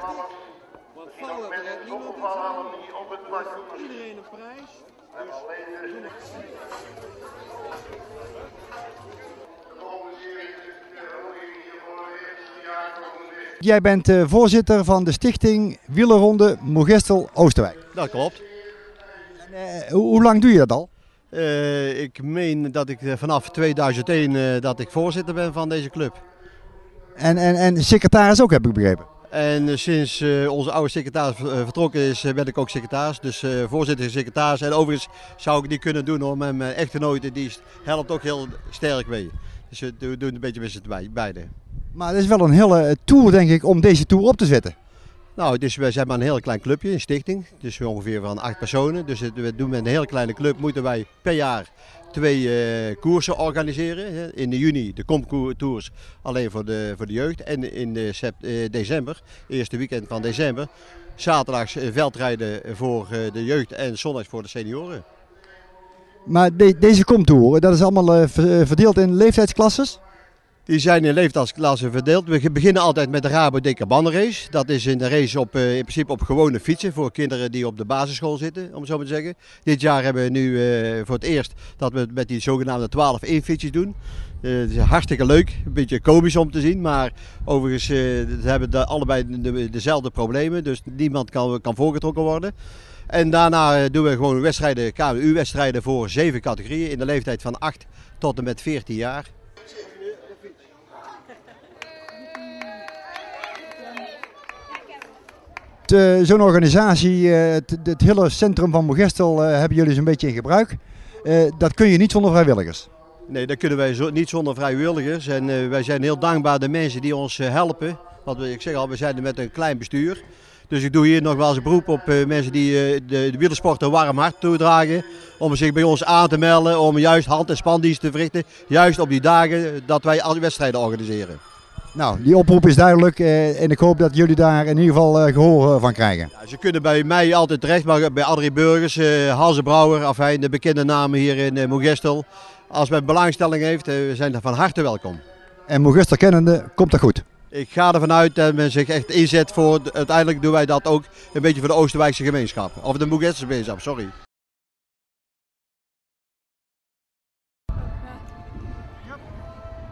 stichting. Wat vallen er heeft niemand iets aan. Voor iedereen een prijs. Dus doen. Jij bent eh, voorzitter van de stichting Wielerronde Mogestel Oosterwijk. Dat klopt. En, eh, hoe, hoe lang doe je dat al? Eh, ik meen dat ik vanaf 2001 eh, dat ik voorzitter ben van deze club. En, en, en secretaris ook, heb ik begrepen. En eh, sinds eh, onze oude secretaris eh, vertrokken is, ben ik ook secretaris. Dus voorzitter en secretaris. En overigens zou ik niet kunnen doen hoor. Met mijn echtgenote die helpt ook heel sterk mee. Dus we doen- een beetje met z'n beiden. Maar het is wel een hele tour, denk ik, om deze tour op te zetten. Nou, dus wij zijn maar een heel klein clubje, een stichting. Dus ongeveer van acht personen. Dus we doen met een hele kleine club moeten wij per jaar twee eh, koersen organiseren. In juni de Komkoers alleen voor de, voor de jeugd. En in eh, december, eerste weekend van december, zaterdags eh, veldrijden voor de jeugd en zondags voor de senioren. Maar de- deze komtour, dat is allemaal ver- verdeeld in leeftijdsklasses. Die zijn in leeftijdsklassen verdeeld. We beginnen altijd met de Rabo Decaban race. Dat is een race op, eh, in principe op gewone fietsen voor kinderen die op de basisschool zitten, om het zo maar te zeggen. Dit jaar hebben we nu eh, voor het eerst dat we het met die zogenaamde 12 1 fietsjes doen. Eh, het is hartstikke leuk, een beetje komisch om te zien, maar overigens hebben de, allebei de- de- dezelfde problemen, dus niemand kan, kan voorgetrokken worden. En daarna doen we gewoon wedstrijden, KMU-wedstrijden voor zeven categorieën in de leeftijd van 8 tot en met 14 jaar. Te- Zo'n organisatie, eh, het, het hele centrum van Mogestel eh, hebben jullie zo'n beetje in gebruik. Eh, dat kun je niet zonder vrijwilligers. Nee, dat kunnen wij zo, niet zonder vrijwilligers. En eh, wij zijn heel dankbaar de mensen die ons eh, helpen. Want ik zeg al, we zijn er met een klein bestuur. Dus ik doe hier nog wel eens een beroep op eh, mensen die eh, de, de wielersport een warm hart toedragen. Om zich bij ons aan te melden, om juist hand- en spandienst te verrichten. Juist op die dagen dat wij al die wedstrijden organiseren. Nou, die oproep is duidelijk eh, en ik hoop dat jullie daar in ieder geval eh, gehoor eh, van krijgen. Ja, ze kunnen bij mij altijd terecht, maar bij Adrie Burgers, eh Hans de Brouwer, afijn, de bekende namen hier in eh, Mogestel. Als men belangstelling heeft, we zijn er van harte welkom. En Mogestel kennende, komt dat goed. Ik ga ervan uit dat men zich echt inzet voor, uiteindelijk doen wij dat ook een beetje voor de Oosterwijkse gemeenschap. Of de Moegetse gemeenschap, sorry.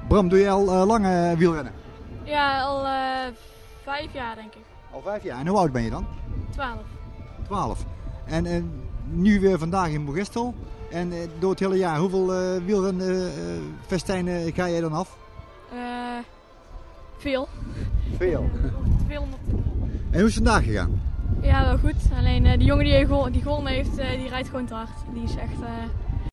Bram, doe je al lang eh, wielrennen? Ja, al eh, vijf jaar denk ik. Al vijf jaar. En hoe oud ben je dan? Twaalf. 12. En eh, nu weer vandaag in Mogestel. En eh, door het hele jaar, hoeveel eh wielrenfestijnen ga jij dan af? Veel. Veel. Veel om op te doen. En hoe is het vandaag gegaan? Ja, wel goed. Alleen die jongen die, die gewonnen heeft, die rijdt gewoon te hard. Die is echt,